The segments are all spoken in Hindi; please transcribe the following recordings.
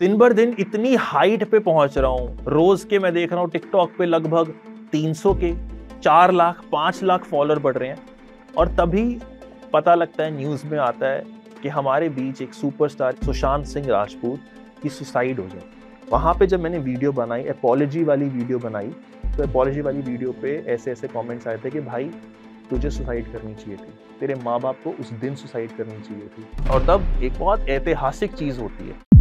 दिन भर दिन इतनी हाइट पे पहुँच रहा हूँ। रोज के मैं देख रहा हूँ टिकटॉक पे लगभग 300 के, चार लाख, पाँच लाख फॉलोअर बढ़ रहे हैं। और तभी पता लगता है न्यूज़ में आता है कि हमारे बीच एक सुपरस्टार सुशांत सिंह राजपूत की सुसाइड हो जाए वहाँ पे जब मैंने वीडियो बनाई अपोलॉजी वाली वीडियो बनाई तो अपोलॉजी वाली वीडियो पे ऐसे ऐसे कमेंट्स आए थे कि भाई, तुझे सुसाइड करनी चाहिए थी। तेरे माँ बाप को उस दिन सुसाइड करनी चाहिए थी। और तब एक बहुत ऐतिहासिक चीज़ होती है।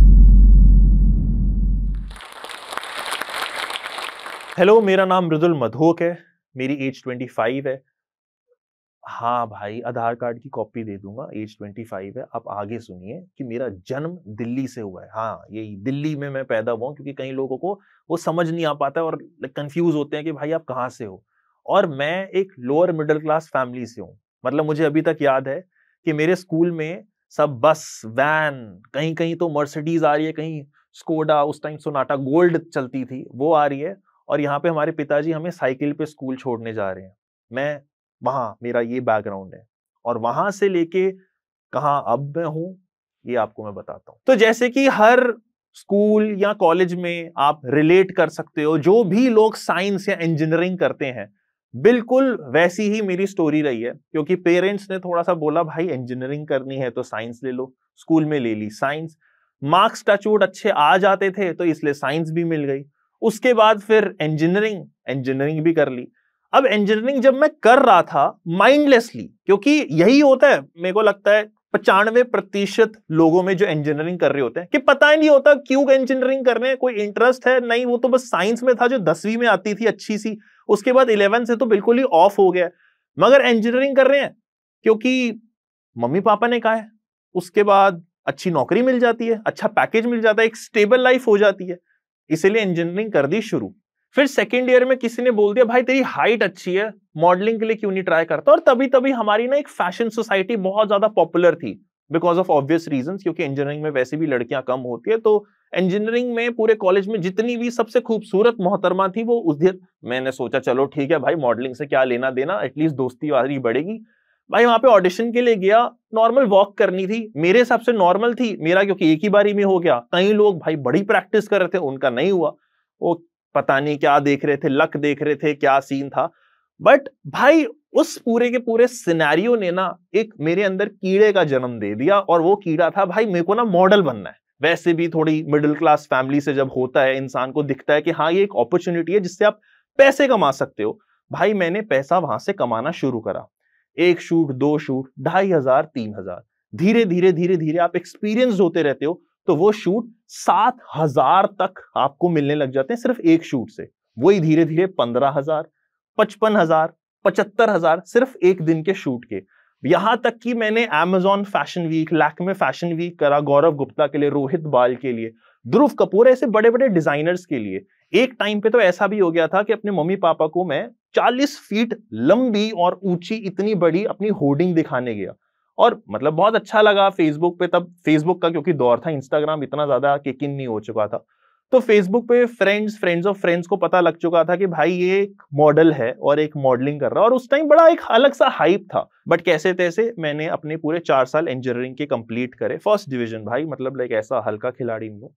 हेलो मेरा नाम मृदुल मधोक है, मेरी एज 25 है। हाँ भाई, आधार कार्ड की कॉपी दे दूँगा एज 25 है। आप आगे सुनिए कि मेरा जन्म दिल्ली से हुआ है। हाँ यही दिल्ली में मैं पैदा हुआ हूँ, क्योंकि कई लोगों को वो समझ नहीं आ पाता है और कंफ्यूज होते हैं कि भाई आप कहाँ से हो। और मैं एक लोअर मिडिल क्लास फैमिली से हूँ। मतलब मुझे अभी तक याद है कि मेरे स्कूल में सब बस वैन कहीं कहीं तो मर्सिडीज आ रही है, कहीं स्कोडा उस टाइम सोनाटा गोल्ड चलती थी, वो आ रही है। और यहाँ पे हमारे पिताजी हमें साइकिल पे स्कूल छोड़ने जा रहे हैं। मैं, वहाँ मेरा ये बैकग्राउंड है और वहाँ से लेके कहा अब मैं हूँ, ये आपको मैं बताता हूँ। तो जैसे कि हर स्कूल या कॉलेज में आप रिलेट कर सकते हो, जो भी लोग साइंस या इंजीनियरिंग करते हैं, बिल्कुल वैसी ही मेरी स्टोरी रही है, क्योंकि पेरेंट्स ने थोड़ा सा बोला, भाई, इंजीनियरिंग करनी है तो साइंस ले लो। स्कूल में ले ली साइंस। मार्क्स टचवुड अच्छे आ जाते थे तो इसलिए साइंस भी मिल गई। उसके बाद फिर इंजीनियरिंग इंजीनियरिंग भी कर ली। अब इंजीनियरिंग जब मैं कर रहा था माइंडलेसली क्योंकि यही होता है, मेरे को लगता है पचानवे प्रतिशत लोगों में जो इंजीनियरिंग कर रहे होते हैं, कि पता ही नहीं होता क्यों इंजीनियरिंग कर रहे हैं, कोई इंटरेस्ट है, नहीं, वो तो बस साइंस में था जो दसवीं में आती थी अच्छी सी, उसके बाद इलेवन से तो बिल्कुल ही ऑफ़ हो गया। मगर इंजीनियरिंग कर रहे हैं, क्योंकि मम्मी पापा ने कहा है, उसके बाद अच्छी नौकरी मिल जाती है अच्छा पैकेज मिल जाता है, एक स्टेबल लाइफ हो जाती है। इसीलिए इंजीनियरिंग कर दी शुरू। फिर सेकेंड ईयर में किसी ने बोल दिया, भाई, तेरी हाइट अच्छी है मॉडलिंग के लिए क्यों नहीं ट्राई करता? और तभी तभी हमारी ना एक फ़ैशन सोसाइटी बहुत ज़्यादा पॉपुलर थी बिकॉज़ ऑफ़ ऑब्वियस रीजन क्योंकि इंजीनियरिंग में वैसे भी लड़कियाँ कम होती है तो इंजीनियरिंग में पूरे कॉलेज में जितनी भी सबसे खूबसूरत मोहतरमा थी, वो उस दिन मैंने सोचा, चलो, ठीक है भाई मॉडलिंग से क्या लेना देना एटलीस्ट दोस्ती वाली बढ़ेगी। भाई वहाँ पे ऑडिशन के लिए गया नॉर्मल वॉक करनी थी, मेरे हिसाब से नॉर्मल थी, मेरा क्योंकि एक ही बारी में हो गया। कई लोग भाई बड़ी प्रैक्टिस कर रहे थे, उनका नहीं हुआ। वो पता नहीं क्या देख रहे थे लक देख रहे थे, क्या सीन था। बट भाई उस पूरे के पूरे सिनेरियो ने ना एक मेरे अंदर कीड़े का जन्म दे दिया और वो कीड़ा था, भाई मेरे को ना मॉडल बनना है। वैसे भी थोड़ी मिडिल क्लास फैमिली से जब होता है, इंसान को दिखता है कि हाँ ये एक अपॉर्चुनिटी है जिससे आप पैसे कमा सकते हो। भाई मैंने पैसा वहाँ से कमाना शुरू करा। एक शूट, दो शूट, ढाई हज़ार, तीन हज़ार। धीरे धीरे धीरे धीरे आप एक्सपीरियंस होते रहते हो तो वो शूट सात हज़ार तक आपको मिलने लग जाते हैं सिर्फ़ एक शूट से। वही धीरे धीरे पंद्रह हज़ार, पचपन हज़ार, पचहत्तर हज़ार सिर्फ़ एक दिन के शूट के। यहाँ तक कि मैंने Amazon fashion week Lakme fashion week करा गौरव गुप्ता के लिए, रोहित बाल के लिए, ध्रुव कपूर, ऐसे बड़े बड़े डिजाइनर्स के लिए। एक टाइम पे तो ऐसा भी हो गया था कि अपने मम्मी पापा को मैं 40 फीट लंबी और ऊँची इतनी बड़ी अपनी होर्डिंग दिखाने गया। और मतलब बहुत अच्छा लगा फेसबुक पे तब। फेसबुक का क्योंकि दौर था इंस्टाग्राम इतना ज़्यादा किक नहीं हो चुका था। तो फेसबुक पे फ्रेंड्स फ्रेंड्स ऑफ़ फ्रेंड्स को पता लग चुका था कि भाई ये एक मॉडल है और एक मॉडलिंग कर रहा है। और उस टाइम बड़ा एक अलग सा हाइप था। बट कैसे तैसे मैंने अपने पूरे चार साल इंजीनियरिंग के कंप्लीट करे। फ़र्स्ट डिवीज़न भाई मतलब लाइक ऐसा हल्का खिलाड़ी नहीं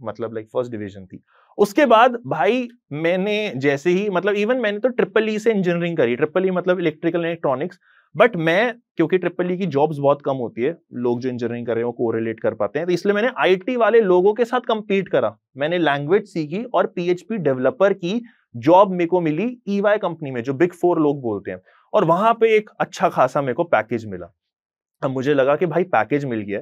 मतलब लाइक फ़र्स्ट डिवीज़न थी। उसके बाद भाई मैंने जैसे ही मतलब इवन मैंने तो ट्रिपल ई से इंजीनियरिंग करी ट्रिपल ई मतलब इलेक्ट्रिकल इलेक्ट्रॉनिक्स बट मैं, क्योंकि ट्रिपल ई की जॉब्स बहुत कम होती है, लोग जो इंजीनियरिंग कर रहे हैं वो कोरिलेट कर पाते हैं तो इसलिए मैंने आईटी वाले लोगों के साथ कंपीट करा। मैंने लैंग्वेज सीखी और पीएचपी डेवलपर की जॉब मेरे को मिली ईवाई कंपनी में, जो बिग फोर लोग बोलते हैं, और वहाँ पे एक अच्छा खासा मेरे को पैकेज मिला। अब मुझे लगा कि भाई पैकेज मिल गया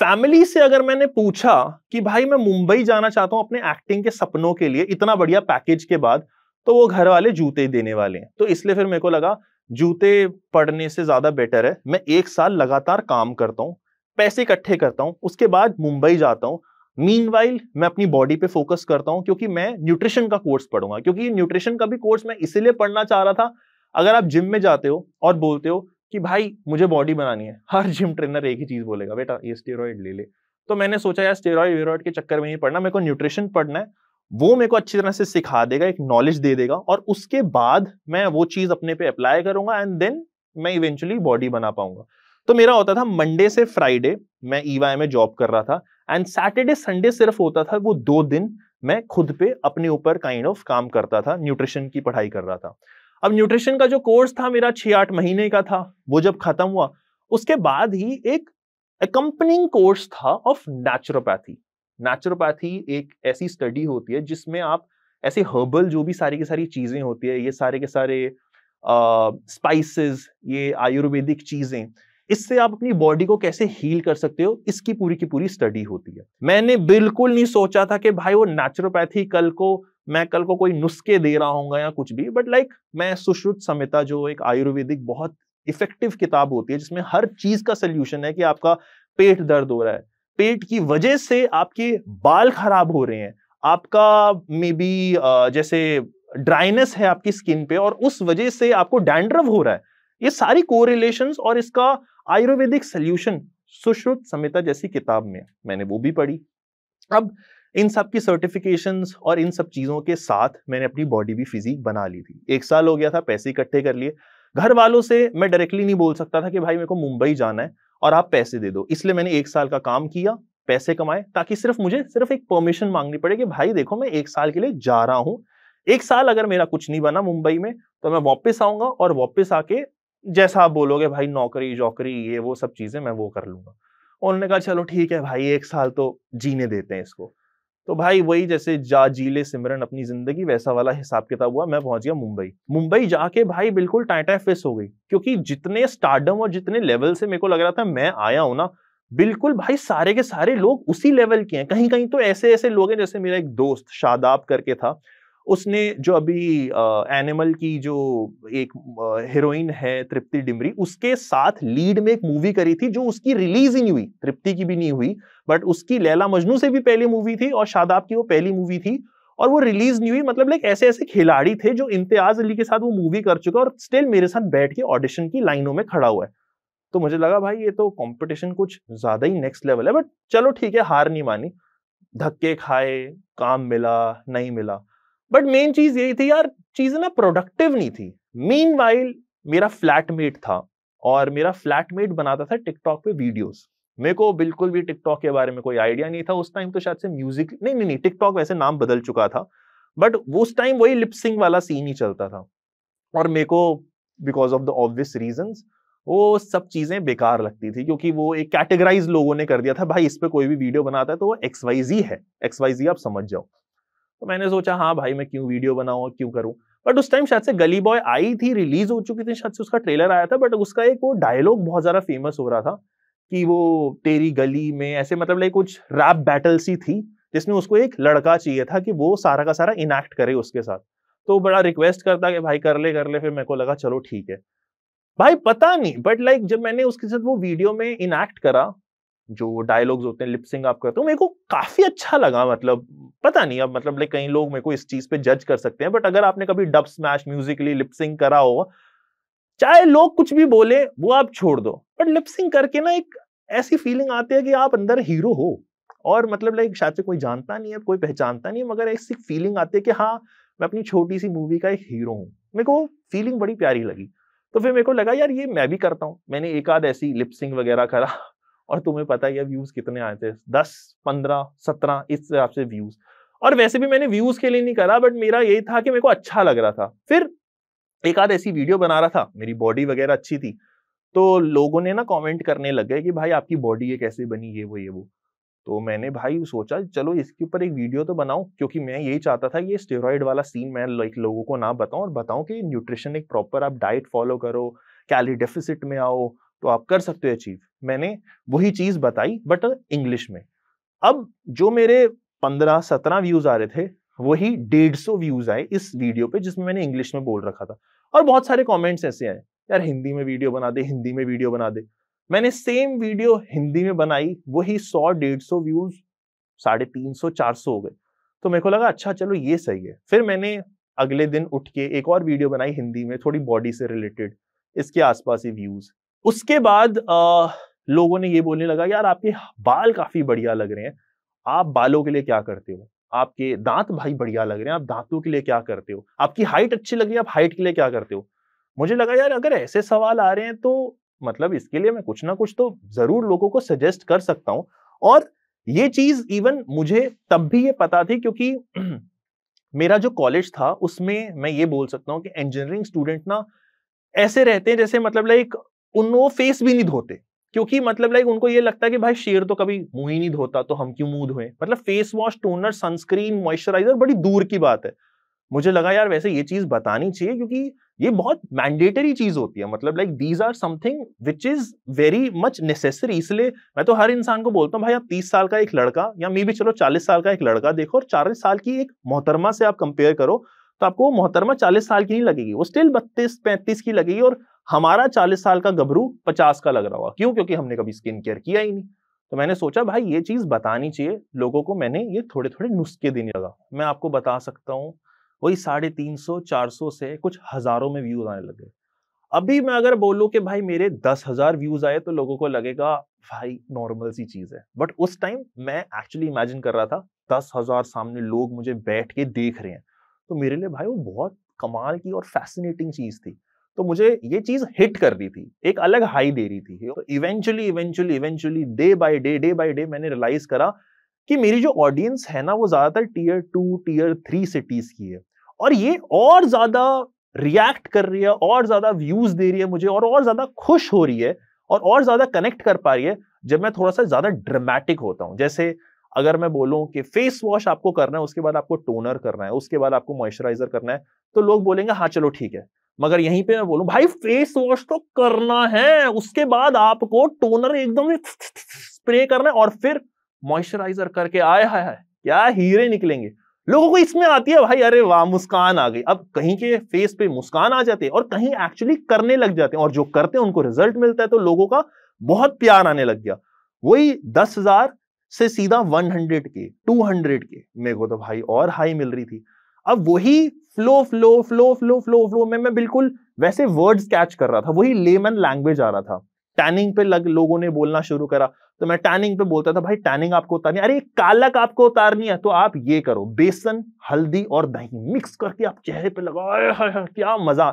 फैमिली से अगर मैंने पूछा कि भाई मैं मुंबई जाना चाहता हूँ अपने एक्टिंग के सपनों के लिए इतना बढ़िया पैकेज के बाद तो वो घर वाले जूते देने वाले हैं। तो इसलिए फिर मेरे को लगा, जूते पढ़ने से ज़्यादा बेटर है, मैं एक साल लगातार काम करता हूँ, पैसे इकट्ठे करता हूँ, उसके बाद मुंबई जाता हूँ। मीन मैं अपनी बॉडी पे फोकस करता हूँ, क्योंकि मैं न्यूट्रिशन का कोर्स पढ़ूँगा, क्योंकि न्यूट्रिशन का भी कोर्स मैं इसीलिए पढ़ना चाह रहा था, अगर आप जिम में जाते हो और बोलते हो कि भाई, मुझे बॉडी बनानी है। हर जिम ट्रेनर एक ही चीज़ बोलेगा, बेटा, ये स्टेरॉइड ले ले। तो मैंने सोचा, यार स्टेरॉइड वेरॉइड के चक्कर में नहीं पढ़ना, मेरे को न्यूट्रिशन पढ़ना है। वो मेरे को अच्छी तरह से सिखा देगा, एक नॉलेज दे देगा और उसके बाद मैं वो चीज़ अपने पे अप्लाई करूँगा एंड देन मैं इवेंचुअली बॉडी बना पाऊँगा। तो मेरा होता था मंडे से फ्राइडे मैं ईवाई में जॉब कर रहा था एंड सैटरडे संडे सिर्फ़ होता था वो दो दिन मैं खुद पे अपने ऊपर काइंड ऑफ़ काम करता था न्यूट्रिशन की पढ़ाई कर रहा था। अब न्यूट्रिशन का जो कोर्स था मेरा छह आठ महीने का था, वो जब खत्म हुआ, उसके बाद ही एक अकम्पनिंग कोर्स था ऑफ़ नेचुरोपैथी नेचुरोपैथी एक ऐसी स्टडी होती है जिसमें आप ऐसे हर्बल जो भी सारी की सारी चीज़ें होती है, ये सारे के सारे स्पाइसेस ये आयुर्वेदिक चीज़ें, इससे आप अपनी बॉडी को कैसे हील कर सकते हो, इसकी पूरी की पूरी स्टडी होती है। मैंने बिल्कुल नहीं सोचा था कि भाई वो नेचुरोपैथी कल को मैं कल को कोई नुस्खे दे रहा हूँ या कुछ भी बट लाइक like, मैं सुश्रुत समिता जो एक आयुर्वेदिक बहुत इफ़ेक्टिव किताब होती है जिसमें हर चीज़ का सोल्यूशन है कि आपका पेट दर्द हो रहा है। पेट की वजह से आपके बाल खराब हो रहे हैं आपका मे बी जैसे ड्राइनेस है आपकी स्किन पे और उस वजह से आपको डैंड्रव हो रहा है। ये सारी कोरिलेशंस और इसका आयुर्वेदिक सोल्यूशन सुश्रुत समिता जैसी किताब में मैंने वो भी पढ़ी। अब इन सब की सर्टिफिकेशन और इन सब चीज़ों के साथ मैंने अपनी बॉडी भी फिजिक बना ली थी। एक साल हो गया था, पैसे इकट्ठे कर लिए। घर वालों से मैं डायरेक्टली नहीं बोल सकता था कि भाई मेरे को मुंबई जाना है और आप पैसे दे दो। इसलिए मैंने एक साल का काम किया, पैसे कमाए, ताकि सिर्फ़ मुझे सिर्फ़ एक परमिशन मांगनी पड़े कि भाई देखो मैं एक साल के लिए जा रहा हूँ। एक साल अगर मेरा कुछ नहीं बना मुंबई में तो मैं वापस आऊँगा और वापस आके जैसा आप बोलोगे, भाई नौकरी, जौकरी, ये वो सब चीज़ें मैं वो कर लूँगा। उन्होंने कहा, चलो ठीक है भाई, एक साल तो जीने देते हैं इसको। तो भाई वही जैसे जा जीले सिमरन अपनी ज़िंदगी वैसा वाला हिसाब किताब हुआ, मैं पहुँच गया मुंबई। मुंबई जाके भाई बिल्कुल टाइटा फिस हो गई, क्योंकि जितने स्टार्डम और जितने लेवल से मेरे को लग रहा था मैं आया हूँ ना, बिल्कुल भाई सारे के सारे लोग उसी लेवल के हैं। कहीं कहीं तो ऐसे ऐसे लोग हैं जैसे मेरा एक दोस्त शादाब करके था उसने जो अभी एनिमल की जो एक हीरोइन है तृप्ति डिमरी, उसके साथ लीड में एक मूवी करी थी जो उसकी रिलीज़ ही नहीं हुई, तृप्ति की भी नहीं हुई बट उसकी लैला मजनू से भी पहली मूवी थी और शादाब की वो पहली मूवी थी और वो रिलीज़ नहीं हुई मतलब लाइक ऐसे ऐसे खिलाड़ी थे जो इम्तियाज़ अली के साथ वो मूवी कर चुका और स्टिल मेरे साथ बैठ के ऑडिशन की लाइनों में खड़ा हुआ है। तो मुझे लगा, भाई, ये तो कंपटीशन कुछ ज़्यादा ही नेक्स्ट लेवल है बट चलो ठीक है, हार नहीं मानी। धक्के खाए, काम मिला, नहीं मिला। बट मेन चीज़ यही थी यार, चीज़ ना प्रोडक्टिव नहीं थी। मीन मेरा फ्लैटमेट था और मेरा फ्लैटमेट बनाता था टिकटॉक पे वीडियोस मेरे को बिल्कुल भी टिकटॉक के बारे में कोई आइडिया नहीं था। उस टाइम तो शायद से म्यूज़िक नहीं नहीं नहीं टिकटॉक वैसे नाम बदल चुका था। बट उस टाइम वही लिपसिंग वाला सीन ही चलता था। और मेरे को because of the obvious reason वो सब चीज़ें बेकार लगती थी क्योंकि वो एक कैटेगराइज लोगों ने कर दिया था, भाई इस पर कोई भी वीडियो बनाता है तो वो एक्स वाई जी है। एक्स वाई जी आप समझ जाओ। तो मैंने सोचा हाँ भाई, मैं क्यों वीडियो बनाऊँ क्यों करूँ? बट उस टाइम शायद से गली बॉय आई थी रिलीज़ हो चुकी थी, शायद से उसका ट्रेलर आया था बट उसका एक वो डायलॉग बहुत ज़्यादा फ़ेमस हो रहा था कि वो तेरी गली में ऐसे मतलब लाइक कुछ रैप बैटल सी थी, जिसमें उसको एक लड़का चाहिए था कि वो सारा का सारा इनैक्ट करे उसके साथ। तो बड़ा रिक्वेस्ट करता कि भाई, कर ले कर ले। फिर मेरे को लगा, चलो ठीक है। भाई, पता नहीं बट लाइक जब मैंने उसके साथ वो वीडियो में इनैक्ट करा जो डायलॉग्स होते हैं लिपसिंग आप करते हो, मेरे को काफ़ी अच्छा लगा मतलब पता नहीं अब मतलब लाइक कई लोग मेरे को इस चीज़ पे जज कर सकते हैं बट अगर आपने कभी डब स्मैश म्यूजिकली लिपसिंग करा हो, चाहे लोग कुछ भी बोले, वो आप छोड़ दो बट लिपसिंग करके ना एक ऐसी फीलिंग आती है कि आप अंदर हीरो हो, और मतलब लाइक शायद से कोई जानता नहीं है, कोई पहचानता नहीं है, मगर ऐसी फीलिंग आती है कि हाँ मैं अपनी छोटी सी मूवी का एक हीरो हूँ। मेरे को फीलिंग बड़ी प्यारी लगी। तो फिर मेरे को लगा, यार, ये मैं भी करता हूँ। मैंने एक आध ऐसी लिपसिंग वगैरह करा और तुम्हें पता ही है व्यूज़ कितने आए थे दस, पंद्रह, सत्रह, इस हिसाब से व्यूज़ और वैसे भी मैंने व्यूज़ के लिए नहीं करा बट मेरा यही था कि मेरे को अच्छा लग रहा था। फिर एक आध ऐसी वीडियो बना रहा था, मेरी बॉडी वगैरह अच्छी थी तो लोगों ने ना कमेंट करने लग गए कि भाई आपकी बॉडी ये कैसे बनी, ये, वो ये, वो। तो मैंने भाई सोचा, चलो इसके ऊपर एक वीडियो तो बनाऊँ, क्योंकि मैं यही चाहता था ये स्टेरॉइड वाला सीन मैं लाइक लोगों को ना बताऊँ और बताऊँ कि न्यूट्रिशन एक प्रॉपर आप डाइट फॉलो करो कैलोरी डेफिसिट में आओ तो आप कर सकते हो अचीव मैंने वही चीज़ बताई बट इंग्लिश में। अब जो मेरे पंद्रह, सत्रह व्यूज़ आ रहे थे, वही डेढ़ सौ व्यूज़ आए इस वीडियो पे जिसमें मैंने इंग्लिश में बोल रखा था। और बहुत सारे कमेंट्स ऐसे आए, यार, हिंदी में वीडियो बना दे, हिंदी में वीडियो बना दे। मैंने सेम वीडियो हिंदी में बनाई, वही सौ, डेढ़ सौ व्यूज़ साढ़े तीन सौ, चार सौ हो गए। तो मेरे को लगा अच्छा चलो, ये सही है। फिर मैंने अगले दिन उठ के एक और वीडियो बनाई हिंदी में, थोड़ी बॉडी से रिलेटेड इसके आसपास ही व्यूज़ उसके बाद आ, लोगों ने ये बोलने लगा यार आपके बाल काफ़ी बढ़िया लग रहे हैं। आप बालों के लिए क्या करते हो? आपके दांत भाई बढ़िया लग रहे हैं। आप दांतों के लिए क्या करते हो? आपकी हाइट अच्छी लग रही है आप हाइट के लिए क्या करते हो? मुझे लगा यार अगर ऐसे सवाल आ रहे हैं तो मतलब इसके लिए मैं कुछ ना कुछ तो ज़रूर लोगों को सजेस्ट कर सकता हूँ। और ये चीज़ इवन मुझे तब भी ये पता थी क्योंकि मेरा जो कॉलेज था उसमें मैं ये बोल सकता हूँ कि इंजीनियरिंग स्टूडेंट ना ऐसे रहते हैं जैसे मतलब लाइक उन वो फेस भी नहीं धोते। क्योंकि मतलब लाइक उनको ये लगता है कि भाई शेर तो कभी मुँह ही नहीं धोता तो हम क्यों मुँह धोए? मतलब face wash toner sunscreen moisturiser बड़ी दूर की बात है। मुझे लगा यार वैसे ये चीज़ बतानी चाहिए क्योंकि ये बहुत मैंडेटरी चीज़ होती है। मतलब like these are something which is very much necessary इसलिए मैं तो हर इंसान को बोलता हूँ, भाई आप तीस साल का एक लड़का या मे भी चलो चालीस साल का एक लड़का देखो और चालीस साल की एक मोहतरमा से आप कंपेयर करो तो आपको वो मोहतरमा चालीस साल की नहीं लगेगी। वो स्टिल बत्तीस, पैंतीस की लगेगी और हमारा चालीस साल का गबरू पचास का लग रहा हुआ क्यों? क्योंकि हमने कभी स्किन केयर किया ही नहीं। तो मैंने सोचा, भाई, ये चीज़ बतानी चाहिए लोगों को। मैंने ये थोड़े थोड़े नुस्खे देने लगा मैं आपको बता सकता हूँ, वही साढ़े तीन सौ, चार सौ से कुछ हज़ारों में व्यूज़ आने लगे अभी मैं अगर बोलूँ कि, भाई, मेरे दस हज़ार व्यूज़ आए तो लोगों को लगेगा, भाई नॉर्मल सी चीज़ है। बट उस टाइम मैं एक्चुअली इमेजिन कर रहा था, दस हज़ार सामने लोग मुझे बैठ के देख रहे हैं। तो मेरे लिए भाई वो बहुत कमाल की और फैसिनेटिंग चीज़ थी। तो मुझे ये चीज़ हिट कर रही थी, एक अलग हाई दे रही थी। तो eventually eventually eventually day by day day by day मैंने रियलाइज़ करा कि मेरी जो ऑडियंस है ना, वो ज़्यादातर tier two tier three cities की है। और ये और ज़्यादा रिएक्ट कर रही है, और ज़्यादा व्यूज़ दे रही है मुझे, और और ज़्यादा खुश हो रही है, और और ज़्यादा कनेक्ट कर पा रही है, जब मैं थोड़ा सा ज़्यादा ड्रामेटिक होता हूँ। जैसे अगर मैं बोलूँ कि फेस वॉश आपको करना है, उसके बाद आपको टोनर करना है, उसके बाद आपको मॉइस्चराइजर करना है तो लोग बोलेंगे हाँ चलो, ठीक है। मगर यहीं पे मैं बोलूँ, भाई फेस वॉश तो करना है, उसके बाद आपको टोनर एकदम स्प्रे करना है और फिर मॉइस्चराइजर करके आए है क्या हीरे निकलेंगे? लोगों को इसमें आती है, भाई, अरे वाह, मुस्कान आ गई। अब कहीं के फेस पे मुस्कान आ जाते हैं और कहीं एक्चुअली करने लग जाते हैं और जो करते हैं, उनको रिज़ल्ट मिलता है तो लोगों का बहुत प्यार आने लग गया। वही दस हज़ार से सीधा वन हंड्रेड के टू हंड्रेड के मेरे को तो भाई और हाई मिल रही थी। अब वही flow flow flow flow flow flow में, मैं बिल्कुल वैसे वर्ड्स कैच कर रहा था, वही लेमन लैंग्वेज आ रहा था। टैनिंग पे लग, लोगों ने बोलना शुरू करा तो मैं टैनिंग पे बोलता था, भाई टैनिंग आपको उतारनी अरे कालक आपको उतारनी है तो आप ये करो, बेसन, हल्दी और दही मिक्स करके आप चेहरे पे लगाओ क्या मज़ा।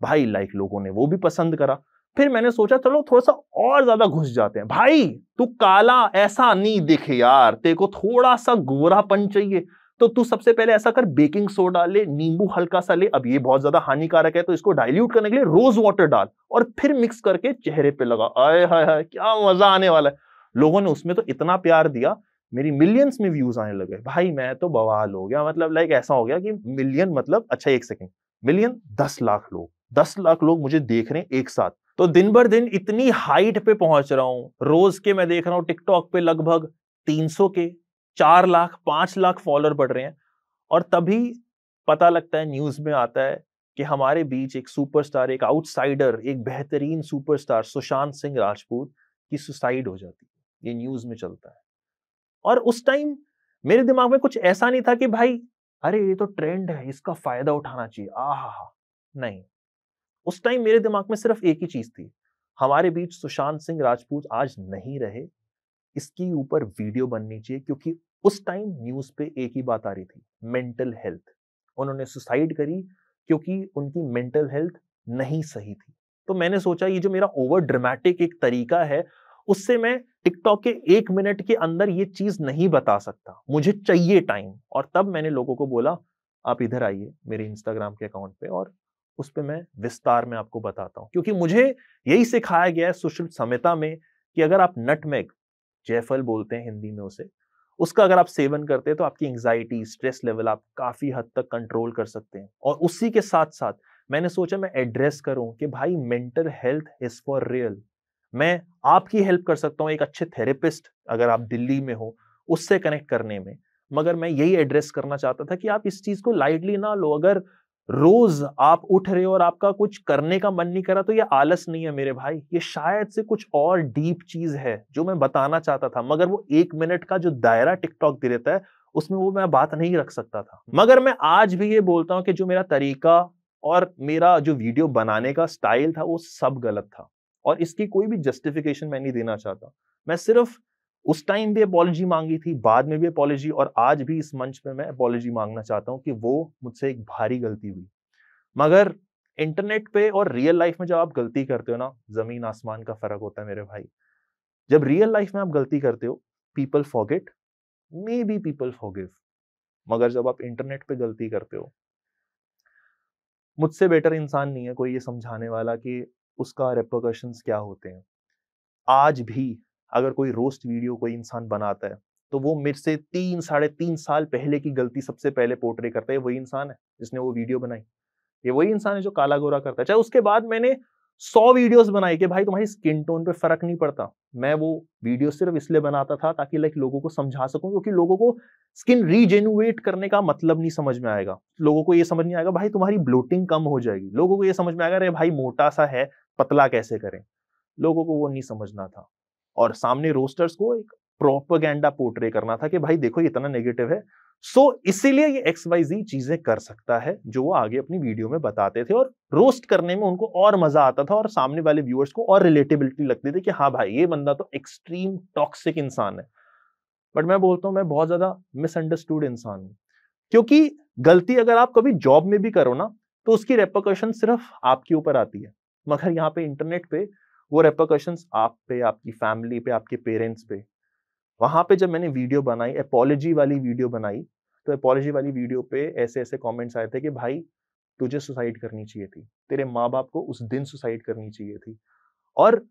भाई लाइक लोगों ने वो भी पसंद करा। फिर मैंने सोचा, चलो थोड़ा सा और ज़्यादा घुस जाते हैं। भाई, तू काला, ऐसा नहीं दिखे यार, तेरे को थोड़ा सा गोरापन चाहिए। तो तू सबसे पहले ऐसा कर, बेकिंग सोडा ले, नींबू हल्का सा ले। अब ये बहुत ज़्यादा हानिकारक है तो इसको डाइल्यूट करने के लिए रोज वाटर डाल और फिर मिक्स करके चेहरे पे लगा। आए हाय हाय, क्या मज़ा आने वाला है। लोगों ने उसमें तो इतना प्यार दिया, मेरी मिलियंस में व्यूज़ आने लगे। भाई, मैं तो बवाल हो गया मतलब लाइक ऐसा हो गया कि मिलियन मतलब अच्छा एक सेकेंड मिलियन दस लाख लोग। दस लाख लोग मुझे देख रहे हैं एक साथ। तो दिन भर दिन इतनी हाइट पे पहुँच रहा हूँ। रोज के मैं देख रहा हूँ टिकटॉक पे लगभग 300 के। चार लाख, पाँच लाख फॉलोअर बढ़ रहे हैं और तभी पता लगता है, न्यूज़ में आता है कि हमारे बीच एक सुपरस्टार, एक आउटसाइडर, एक बेहतरीन सुपरस्टार सुशांत सिंह राजपूत की सुसाइड हो जाती है। ये न्यूज़ में चलता है। और उस टाइम मेरे दिमाग में कुछ ऐसा नहीं था कि भाई, अरे, ये तो ट्रेंड है, इसका फ़ायदा उठाना चाहिए। आह नहीं। उस टाइम मेरे दिमाग में सिर्फ़ एक ही चीज़ थी, हमारे बीच सुशांत सिंह राजपूत आज नहीं रहे, इसके ऊपर वीडियो बननी चाहिए, क्योंकि उस टाइम न्यूज़ पे एक ही बात आ रही थी मेंटल हेल्थ उन्होंने सुसाइड करी क्योंकि उनकी मेंटल हेल्थ नहीं सही थी। तो मैंने सोचा, ये जो मेरा ओवर ड्रामेटिक एक तरीका है, उससे मैं टिकटॉक के एक मिनट के अंदर ये चीज़ नहीं बता सकता। मुझे चाहिए टाइम और तब मैंने लोगों को बोला, आप इधर आइए मेरे इंस्टाग्राम के अकाउंट पे और उस पर मैं विस्तार में आपको बताता हूँ। क्योंकि मुझे यही सिखाया गया है सुश्रुत समिता में कि अगर आप नटमेग जयफल बोलते हैं हिंदी में उसे उसका अगर आप सेवन करते हैं तो आपकी एंग्जाइटी स्ट्रेस लेवल आप काफ़ी हद तक कंट्रोल कर सकते हैं। और उसी के साथ साथ मैंने सोचा मैं एड्रेस करूँ कि भाई mental health is for real मैं आपकी हेल्प कर सकता हूँ, एक अच्छे थेरेपिस्ट अगर आप दिल्ली में हो, उससे कनेक्ट करने में। मगर मैं यही एड्रेस करना चाहता था कि आप इस चीज़ को लाइटली ना लो। अगर रोज आप उठ रहे हो और आपका कुछ करने का मन नहीं करा तो ये आलस नहीं है मेरे भाई। ये शायद से कुछ और डीप चीज़ है जो मैं बताना चाहता था, मगर वो एक मिनट का जो दायरा टिकटॉक दे देता है, उसमें वो मैं बात नहीं रख सकता था। मगर मैं आज भी ये बोलता हूँ कि जो मेरा तरीका और मेरा जो वीडियो बनाने का स्टाइल था, वो सब गलत था और इसकी कोई भी जस्टिफिकेशन मैं नहीं देना चाहता। मैं सिर्फ़ उस टाइम भी अपॉलोजी मांगी थी, बाद में भी अपॉलोजी और आज भी इस मंच पे मैं अपॉलोजी मांगना चाहता हूँ कि वो मुझसे एक भारी गलती हुई। मगर इंटरनेट पे और रियल लाइफ में जब आप गलती करते हो ना, ज़मीन आसमान का फ़र्क होता है मेरे भाई। जब रियल लाइफ में आप गलती करते हो people forget maybe people forgive मगर जब आप इंटरनेट पे गलती करते हो, मुझसे बेटर इंसान नहीं है कोई ये समझाने वाला कि उसका रेपोकशन क्या होते हैं। आज भी अगर कोई रोस्ट वीडियो कोई इंसान बनाता है तो वो मेरे से तीन, साढ़े तीन साल पहले की गलती सबसे पहले पोर्ट्रे करता है वही इंसान है जिसने वो वीडियो बनाई। ये वही इंसान है जो काला गोरा करता है। चाहे उसके बाद मैंने सौ वीडियोस बनाई कि भाई तुम्हारी स्किन टोन पे फ़र्क नहीं पड़ता। मैं वो वीडियो सिर्फ़ इसलिए बनाता था ताकि लाइक लोगों को समझा सकूँ, क्योंकि लोगों को स्किन रीजेनुएट करने का मतलब नहीं समझ में आएगा। लोगों को ये समझ नहीं आएगा, भाई तुम्हारी ब्लोटिंग कम हो जाएगी। लोगों को ये समझ में आएगा, अरे भाई मोटा सा है, पतला कैसे करें? लोगों को वो नहीं समझना था। और सामने रोस्टर्स को एक प्रोपोगेंडा पोर्ट्रे करना था कि भाई देखो इतना नेगेटिव है। सो so, इसीलिए ये एक्स वाई जी चीज़ें कर सकता है जो वो आगे अपनी वीडियो में बताते थे और रोस्ट करने में उनको और मज़ा आता था और सामने वाले व्यूअर्स को और रिलेटेबिलिटी लगती थी कि हाँ भाई ये बंदा तो एक्सट्रीम टॉक्सिक इंसान है। बट मैं बोलता हूँ मैं बहुत ज़्यादा मिसअंडरस्टूड इंसान हूँ। क्योंकि गलती अगर आप कभी जॉब में भी करो ना तो उसकी रेपोकशन सिर्फ़ आपके ऊपर आती है। मगर यहाँ पे इंटरनेट पे वो रेपोकशन आप पे, आपकी फैमिली पे, आपके पेरेंट्स पे। वहाँ पे जब मैंने वीडियो बनाई एपोलॉजी वाली वीडियो बनाई तो एपोलॉजी वाली वीडियो पे ऐसे ऐसे कमेंट्स आए थे कि, भाई, तुझे सुसाइड करनी चाहिए थी। तेरे माँ बाप को उस दिन सुसाइड करनी चाहिए थी। और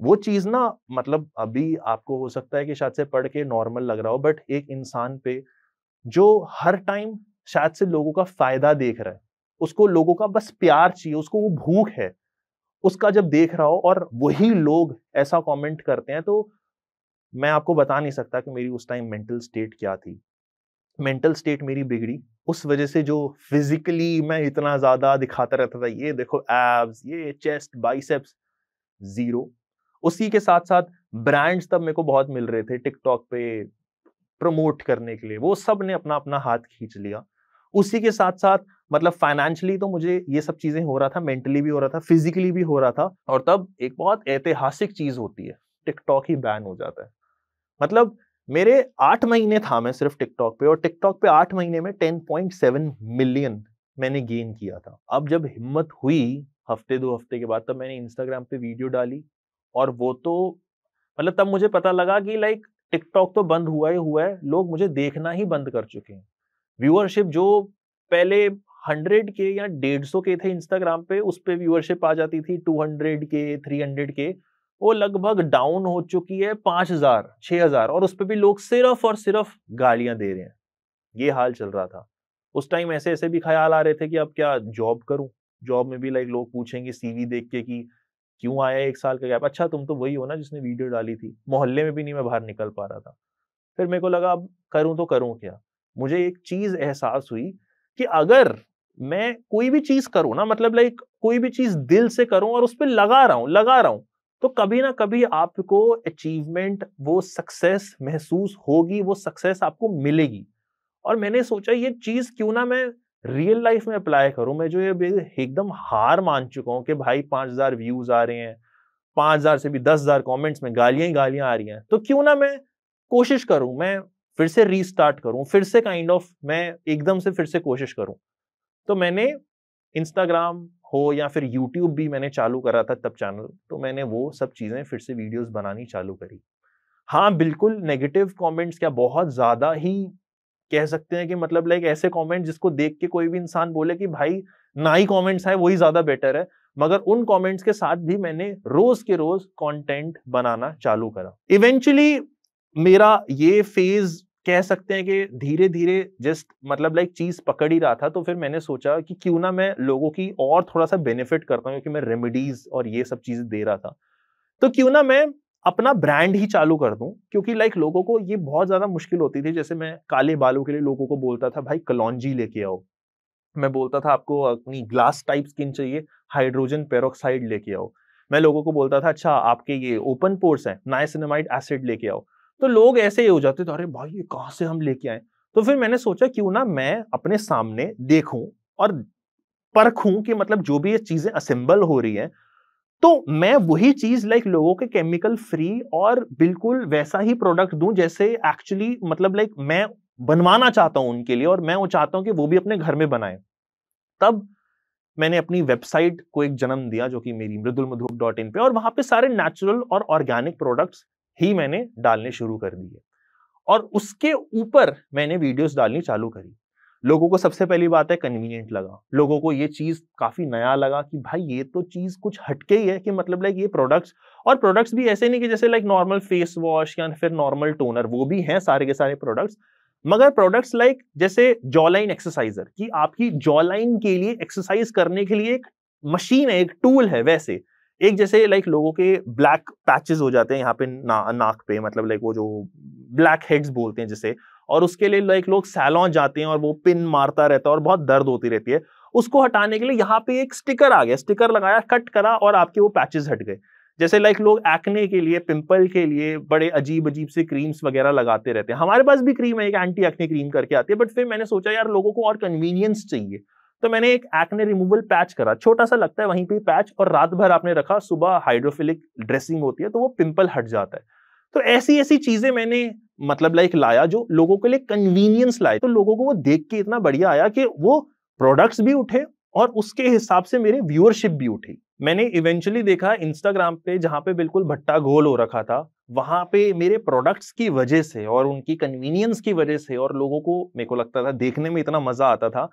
वो चीज़ ना मतलब अभी आपको हो सकता है कि शायद से पढ़ के नॉर्मल लग रहा हो बट एक इंसान पे जो हर टाइम शायद से लोगों का फ़ायदा देख रहा है, उसको लोगों का बस प्यार चाहिए, उसको वो भूख है। उसका जब देख रहा हो और वही लोग ऐसा कमेंट करते हैं तो मैं आपको बता नहीं सकता कि मेरी उस टाइम मेंटल स्टेट क्या थी। मेंटल स्टेट मेरी बिगड़ी। उस वजह से जो फिजिकली मैं इतना ज़्यादा दिखाता रहता था, ये देखो एब्स ये चेस्ट बाइसेप्स ज़ीरो उसी के साथ साथ ब्रांड्स तब मेरे को बहुत मिल रहे थे टिकटॉक पे प्रमोट करने के लिए। वो सबने अपना अपना हाथ खींच लिया। उसी के साथ साथ मतलब फाइनेंशियली तो मुझे ये सब चीज़ें हो रहा था मेंटली भी हो रहा था फिजिकली भी हो रहा था और तब एक बहुत ऐतिहासिक चीज़ होती है टिकटॉक ही बैन हो जाता है। मतलब मेरे आठ महीने था मैं सिर्फ़ टिकटॉक पे और टिकटॉक पे आठ महीने में टेन पॉइंट सेवन मिलियन मैंने गेन किया था। अब जब हिम्मत हुई, हफ़्ते दो हफ़्ते के बाद तब मैंने इंस्टाग्राम पे वीडियो डाली और वो तो मतलब तब मुझे पता लगा कि लाइक टिकटॉक तो बंद हुआ ही हुआ है, लोग मुझे देखना ही बंद कर चुके हैं। व्यूअरशिप जो पहले हंड्रेड के या डेढ़ सौ के थे इंस्टाग्राम पे, उस पर व्यूअरशिप आ जाती थी टू हंड्रेड के, थ्री हंड्रेड के। वो लगभग डाउन हो चुकी है पाँच हज़ार, छह हज़ार और उस पर भी लोग सिर्फ़ और सिर्फ़ गालियाँ दे रहे हैं। ये हाल चल रहा था। उस टाइम ऐसे ऐसे भी ख्याल आ रहे थे कि अब क्या जॉब करूँ? जॉब में भी लाइक लोग पूछेंगे सीवी देख के कि क्यों आया एक साल का गैप? अच्छा तुम तो वही हो ना जिसने वीडियो डाली थी। मोहल्ले में भी नहीं मैं बाहर निकल पा रहा था। फिर मेरे को लगा अब करूँ तो करूँ क्या? मुझे एक चीज़ एहसास हुई कि अगर मैं कोई भी चीज़ करूँ ना मतलब लाइक कोई भी चीज़ दिल से करूँ और उस पर लगा रहा हूँ, लगा रहा हूँ तो कभी ना कभी आपको अचीवमेंट वो सक्सेस महसूस होगी, वो सक्सेस आपको मिलेगी। और मैंने सोचा ये चीज़ क्यों ना मैं रियल लाइफ में अप्लाई करूँ? मैं जो ये एकदम हार मान चुका हूँ कि भाई पाँच हज़ार व्यूज़ आ रहे हैं, पाँच हज़ार से भी दस हज़ार कॉमेंट्स में गालियाँ ही गालियाँ आ रही हैं तो क्यों ना मैं कोशिश करूँ, मैं फिर से रीस्टार्ट करूँ, फिर से काइंड ऑफ़ मैं एकदम से फिर से कोशिश करूँ। तो मैंने इंस्टाग्राम हो या फिर यूट्यूब भी मैंने चालू करा था तब चैनल तो मैंने वो सब चीज़ें फिर से वीडियोस बनानी चालू करी। हाँ बिल्कुल नेगेटिव कमेंट्स क्या बहुत ज़्यादा ही कह सकते हैं कि मतलब लाइक ऐसे कमेंट जिसको देख के कोई भी इंसान बोले कि भाई, ना ही कमेंट्स आए वही ज़्यादा बेटर है। मगर उन कमेंट्स के साथ भी मैंने रोज के रोज कंटेंट बनाना चालू करा। इवेंचुअली मेरा ये फ़ेज़ कह सकते हैं कि धीरे धीरे जस्ट मतलब लाइक चीज़ पकड़ ही रहा था तो फिर मैंने सोचा कि क्यों ना मैं लोगों की और थोड़ा सा बेनिफिट करता हूँ क्योंकि मैं रेमेडीज और ये सब चीज़ें दे रहा था। तो क्यों ना मैं अपना ब्रांड ही चालू कर दूँ, क्योंकि लाइक लोगों को ये बहुत ज़्यादा मुश्किल होती थी, जैसे मैं काले बालों के लिए लोगों को बोलता था, भाई कलौजी लेके आओ। मैं बोलता था, आपको अपनी ग्लास टाइप स्किन चाहिए हाइड्रोजन पेरोक्साइड लेके आओ। मैं लोगों को बोलता था अच्छा आपके ये ओपन पोर्स हैं नाइसिनमाइड एसिड लेके आओ। तो लोग ऐसे ही हो जाते थे, अरे भाई, ये कहाँ से हम लेके आए? तो फिर मैंने सोचा, क्यों ना मैं अपने सामने देखूँ और परखूं कि मतलब जो भी ये चीज़ें असेंबल हो रही है। तो मैं वही चीज़ लाइक लोगों के केमिकल फ्री और बिल्कुल वैसा ही प्रोडक्ट दूँ जैसे एक्चुअली मतलब लाइक मैं बनवाना चाहता हूँ उनके लिए और मैं वो चाहता हूँ कि वो भी अपने घर में बनाए। तब मैंने अपनी वेबसाइट को एक जन्म दिया जो कि मेरी मृदुल मधुक डॉट इन पे और वहाँ पे सारे नेचुरल और ऑर्गेनिक प्रोडक्ट्स ही मैंने डालने शुरू कर दिए और उसके ऊपर मैंने वीडियोस डालनी चालू करी। लोगों को सबसे पहली बात है कन्वीनियंट लगा। लोगों को ये चीज़ काफ़ी नया लगा कि भाई ये तो चीज़ कुछ हटके ही है कि मतलब लाइक ये प्रोडक्ट्स और प्रोडक्ट्स भी ऐसे नहीं कि जैसे लाइक नॉर्मल फेस वॉश या फिर नॉर्मल टोनर वो भी हैं सारे के सारे प्रोडक्ट्स मगर प्रोडक्ट्स लाइक जैसे जॉलाइन एक्सरसाइजर कि आपकी जॉलाइन के लिए एक्सरसाइज करने के लिए एक मशीन है, एक टूल है वैसे। एक जैसे लाइक लोगों के ब्लैक पैचेस हो जाते हैं यहाँ पे ना, नाक पे मतलब लाइक वो जो ब्लैक हेड्स बोलते हैं जिसे और उसके लिए लाइक लोग सैलॉन जाते हैं और वो पिन मारता रहता है और बहुत दर्द होती रहती है। उसको हटाने के लिए यहाँ पे एक स्टिकर आ गया स्टिकर लगाया कट करा और आपके वो पैचेस हट गए। जैसे लाइक लोग एक्ने के लिए पिंपल के लिए बड़े अजीब अजीब से क्रीम्स वगैरह लगाते रहते हैं। हमारे पास भी क्रीम है एक एंटी एक्ने क्रीम करके आती है बट फिर मैंने सोचा यार लोगों को और कन्वीनियंस चाहिए। तो मैंने एक एक्ने रिमूवल पैच करा। छोटा सा लगता है वहीं पे पैच और रात भर आपने रखा, सुबह हाइड्रोफिलिक ड्रेसिंग होती है तो वो पिंपल हट जाता है। तो ऐसी ऐसी चीज़ें मैंने मतलब लाइक लाया जो लोगों के लिए कन्वीनियंस लाए। तो लोगों को वो देख के इतना बढ़िया आया कि वो प्रोडक्ट्स भी उठे और उसके हिसाब से मेरे व्यूअरशिप भी उठी। मैंने इवेंचुअली देखा इंस्टाग्राम पे, जहाँ पे बिल्कुल भट्टा गोल हो रखा था, वहाँ पे मेरे प्रोडक्ट्स की वजह से और उनकी कन्वीनियंस की वजह से और लोगों को मेरे को लगता था देखने में इतना मज़ा आता था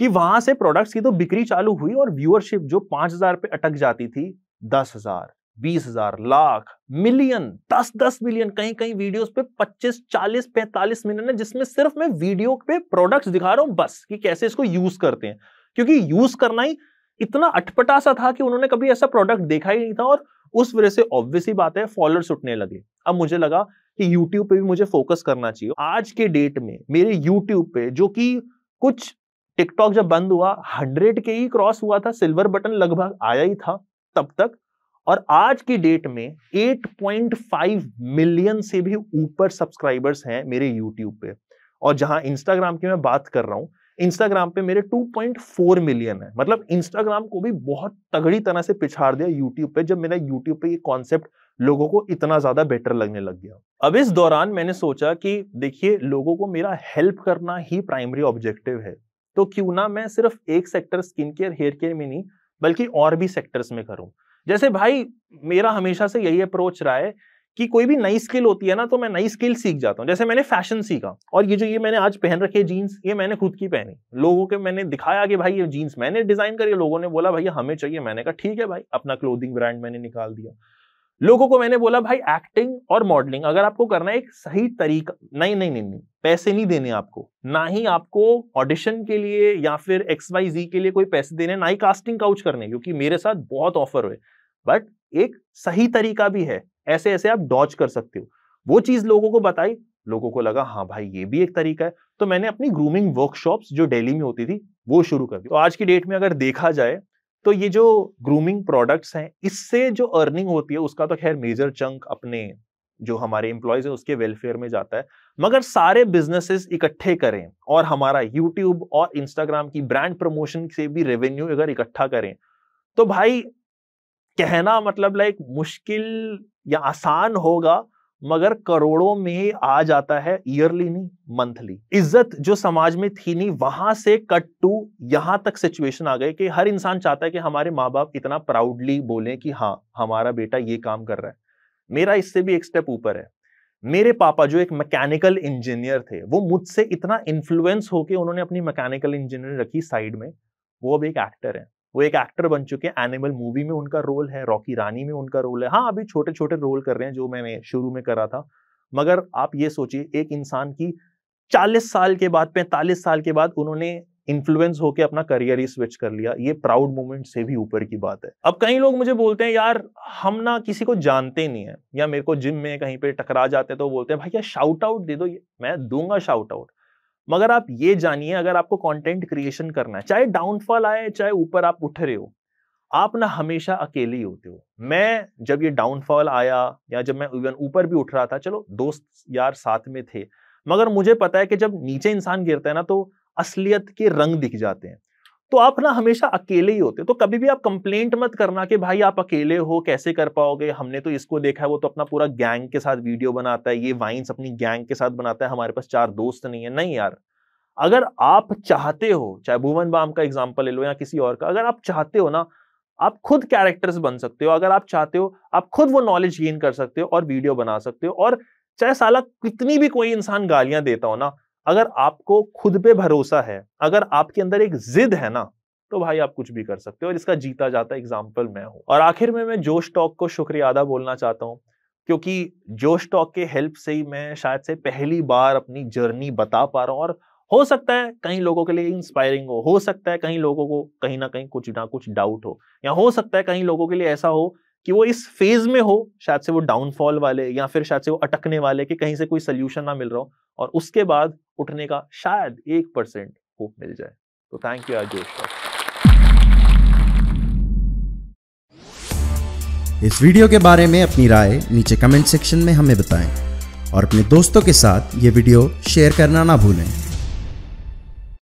कि वहाँ से प्रोडक्ट्स की तो बिक्री चालू हुई और व्यूअरशिप जो पाँच हज़ार पे अटक जाती थी, दस हज़ार, बीस हज़ार, लाख मिलियन दस दस मिलियन कहीं कहीं वीडियोस पे पच्चीस, चालीस, पैंतालीस मिलियन है, जिसमें सिर्फ़ मैं वीडियो पे प्रोडक्ट्स दिखा रहा हूँ बस, कि कैसे इसको यूज़ करते हैं। क्योंकि यूज़ करना ही इतना अटपटा सा था कि उन्होंने कभी ऐसा प्रोडक्ट देखा ही नहीं था और उस वजह से ऑब्वियस ही बात है फॉलोअर्स उठने लगे। अब मुझे लगा कि यूट्यूब पे भी मुझे फोकस करना चाहिए। आज के डेट में मेरे यूट्यूब पे जो कि कुछ टिकटॉक जब बंद हुआ, हंड्रेड के ही क्रॉस हुआ था, सिल्वर बटन लगभग आया ही था तब तक। और आज की डेट में 8.5 मिलियन से भी ऊपर सब्सक्राइबर्स हैं मेरे यूट्यूब पे। और जहाँ इंस्टाग्राम की मैं बात कर रहा हूँ, इंस्टाग्राम पे मेरे 2.4 मिलियन है। मतलब इंस्टाग्राम को भी बहुत तगड़ी तरह से पिछाड़ दिया यूट्यूब पे, जब मेरा यूट्यूब पे ये कॉन्सेप्ट लोगों को इतना ज़्यादा बेटर लगने लग गया। अब इस दौरान मैंने सोचा कि देखिए, लोगों को मेरा हेल्प करना ही प्राइमरी ऑब्जेक्टिव है। तो क्यों ना मैं सिर्फ़ एक sector skin care hair care में नहीं, बल्कि और भी सेक्टर्स में करूँ। जैसे भाई, मेरा हमेशा से यही अप्रोच रहा है कि कोई भी नई स्किल होती है ना तो मैं नई स्किल सीख जाता हूँ। जैसे मैंने फ़ैशन सीखा, और ये जो ये मैंने आज पहन रखे जीन्स ये मैंने खुद की पहनी। लोगों के मैंने दिखाया कि भाई, ये जीन्स मैंने डिज़ाइन करी लोगों ने बोला, भैया, हमें चाहिए। मैंने कहा, ठीक है भाई, अपना क्लोथिंग ब्रांड मैंने निकाल दिया। लोगों को मैंने बोला, भाई एक्टिंग और मॉडलिंग अगर आपको करना है, एक सही तरीका नहीं नहीं नहीं नहीं, पैसे नहीं देने आपको। ना ही आपको ऑडिशन के लिए या फिर एक्स वाई जी के लिए कोई पैसे देने, ना ही कास्टिंग काउच करने, क्योंकि मेरे साथ बहुत ऑफ़र हुए। बट एक सही तरीका भी है ऐसे ऐसे आप डॉच कर सकते हो। वो चीज़ लोगों को बताई, लोगों को लगा हाँ भाई, ये भी एक तरीका है। तो मैंने अपनी ग्रूमिंग वर्कशॉप्स जो दिल्ली में होती थी, वो शुरू कर दी। तो आज की डेट में अगर देखा जाए तो ये जो ग्रूमिंग प्रोडक्ट्स हैं, इससे जो अर्निंग होती है, उसका तो खैर मेजर चंक अपने जो हमारे एम्प्लॉयज़ है, उसके वेलफेयर में जाता है। मगर सारे बिजनेसेस इकट्ठे करें और हमारा यूट्यूब और इंस्टाग्राम की ब्रांड प्रमोशन से भी रेवेन्यू अगर इकट्ठा करें तो भाई कहना मतलब लाइक मुश्किल या आसान होगा मगर करोड़ों में आ जाता है ईयरली नहीं मंथली इज़्ज़त जो समाज में थी नहीं, वहाँ से कट टू यहाँ तक सिचुएशन आ गई कि हर इंसान चाहता है कि हमारे माँ बाप इतना प्राउडली बोले कि हाँ हमारा बेटा ये काम कर रहा है। मेरा इससे भी एक स्टेप ऊपर है। मेरे पापा जो एक मैकेनिकल इंजीनियर थे, वो मुझसे इतना इन्फ्लुएंस होके उन्होंने अपनी मैकेनिकल इंजीनियर रखी साइड में, वो अब एक एक्टर है। वो एक एक्टर बन चुके हैं, एनिमल मूवी में उनका रोल है, रॉकी रानी में उनका रोल है। हाँ अभी छोटे छोटे रोल कर रहे हैं जो मैंने शुरू में करा था, मगर आप ये सोचिए, एक इंसान की 40 साल के बाद 45 साल के बाद उन्होंने इन्फ्लुएंस होकर अपना करियर ही स्विच कर लिया। ये प्राउड मोमेंट से भी ऊपर की बात है। अब कई लोग मुझे बोलते हैं, यार, हम ना किसी को जानते नहीं है। या मेरे को जिम में कहीं पे टकरा जाते हैं तो बोलते हैं, भाई क्या शाउट आउट दे दो मैं दूँगा शाउट आउट मगर आप ये जानिए, अगर आपको कंटेंट क्रिएशन करना है, चाहे डाउनफॉल आए, चाहे ऊपर आप उठ रहे हो, आप ना हमेशा अकेले ही होते हो। मैं जब ये डाउनफॉल आया, या जब मैं इवन ऊपर भी उठ रहा था, चलो दोस्त यार साथ में थे, मगर मुझे पता है कि जब नीचे इंसान गिरता है ना तो असलियत के रंग दिख जाते हैं। तो आप ना हमेशा अकेले ही होते तो कभी भी आप कंप्लेंट मत करना कि भाई आप अकेले हो, कैसे कर पाओगे? हमने तो इसको देखा है, वो तो अपना पूरा गैंग के साथ वीडियो बनाता है, ये वाइन्स अपनी गैंग के साथ बनाता है, हमारे पास चार दोस्त नहीं है। नहीं यार, अगर आप चाहते हो, चाहे भुवन बाम का एग्ज़ाम्पल ले लो या किसी और का, अगर आप चाहते हो ना, आप खुद कैरेक्टर्स बन सकते हो। अगर आप चाहते हो, आप खुद वो नॉलेज गेन कर सकते हो और वीडियो बना सकते हो। और चाहे साला कितनी भी कोई इंसान गालियाँ देता हो ना अगर आपको खुद पे भरोसा है, अगर आपके अंदर एक जिद है ना तो भाई आप कुछ भी कर सकते हो और इसका जीता जाता एग्ज़ाम्पल मैं हूँ। और आखिर में मैं जोश टॉक को शुक्रिया अदा बोलना चाहता हूँ, क्योंकि जोश टॉक के हेल्प से ही मैं शायद से पहली बार अपनी जर्नी बता पा रहा हूँ और हो सकता है कहीं लोगों के लिए इंस्पायरिंग हो हो सकता है कहीं लोगों को कहीं ना कहीं कुछ ना कुछ डाउट हो, या हो सकता है कहीं लोगों के लिए ऐसा हो कि वो इस फ़ेज़ में हो, शायद से वो डाउनफॉल वाले या फिर शायद से वो अटकने वाले कि कहीं से कोई सोल्यूशन ना मिल रहा हो। और उसके बाद उठने का शायद एक परसेंट होप मिल जाए। तो थैंक यू जोश इस वीडियो के बारे में अपनी राय नीचे कमेंट सेक्शन में हमें बताएँ और अपने दोस्तों के साथ ये वीडियो शेयर करना ना भूलें।